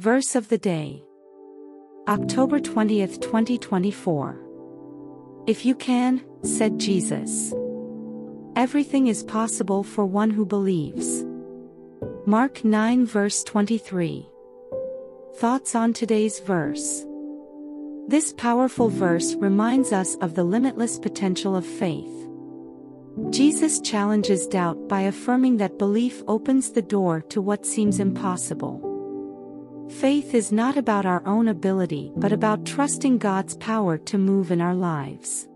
Verse of the day. October 20th, 2024. If you can, said Jesus. Everything is possible for one who believes. Mark 9 verse 23. Thoughts on today's verse. This powerful verse reminds us of the limitless potential of faith. Jesus challenges doubt by affirming that belief opens the door to what seems impossible. Faith is not about our own ability but about trusting God's power to move in our lives.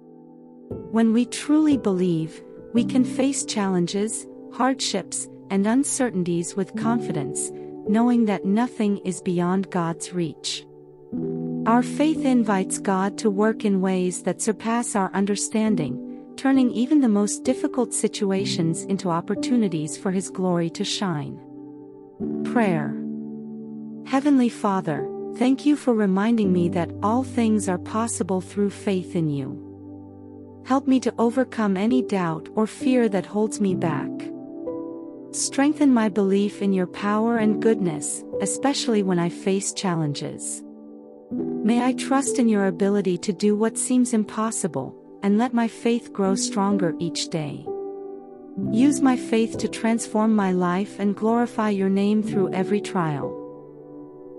When we truly believe, we can face challenges, hardships, and uncertainties with confidence, knowing that nothing is beyond God's reach. Our faith invites God to work in ways that surpass our understanding, turning even the most difficult situations into opportunities for His glory to shine. Prayer Heavenly Father, thank you for reminding me that all things are possible through faith in you. Help me to overcome any doubt or fear that holds me back. Strengthen my belief in your power and goodness, especially when I face challenges. May I trust in your ability to do what seems impossible, and let my faith grow stronger each day. Use my faith to transform my life and glorify your name through every trial.